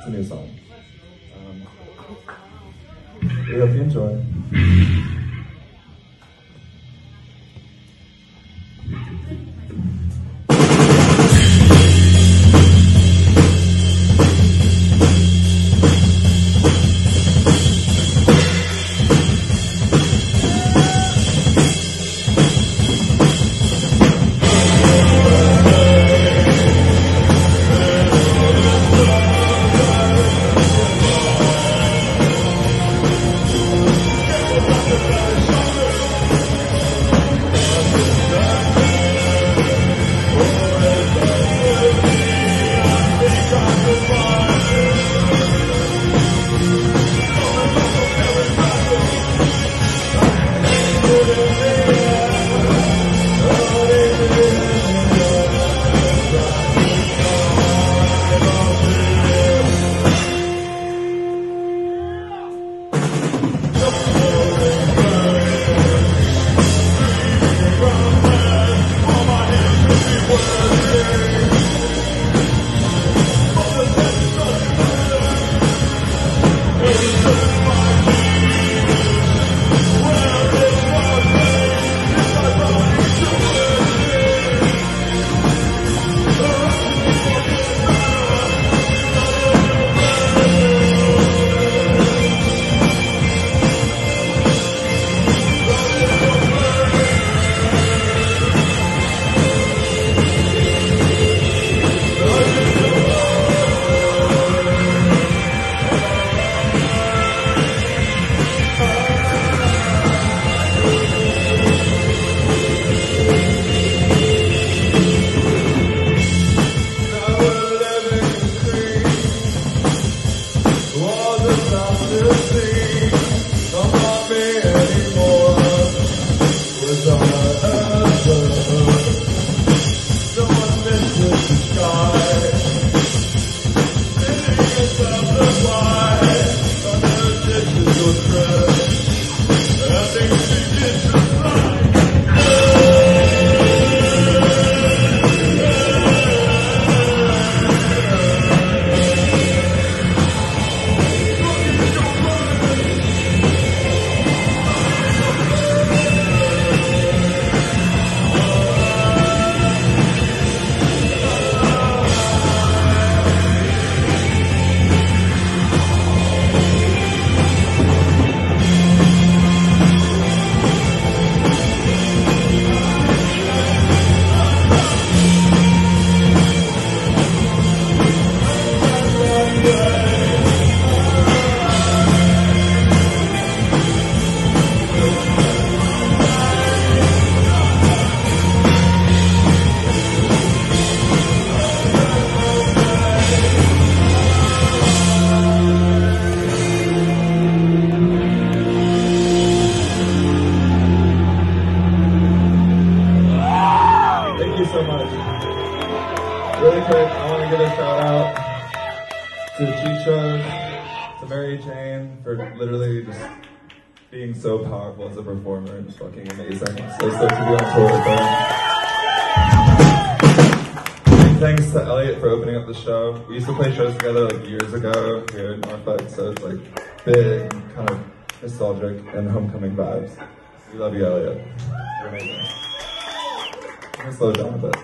It's a new song. Um, we hope you enjoy. So powerful as a performer and fucking amazing. So stoked to be on tour with them. Thanks to Elliott for opening up the show. We used to play shows together like years ago here in Norfolk, so it's like big, kind of nostalgic and homecoming vibes. We love you, Elliott. You're amazing. I'm gonna slow down a bit.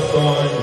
Trying to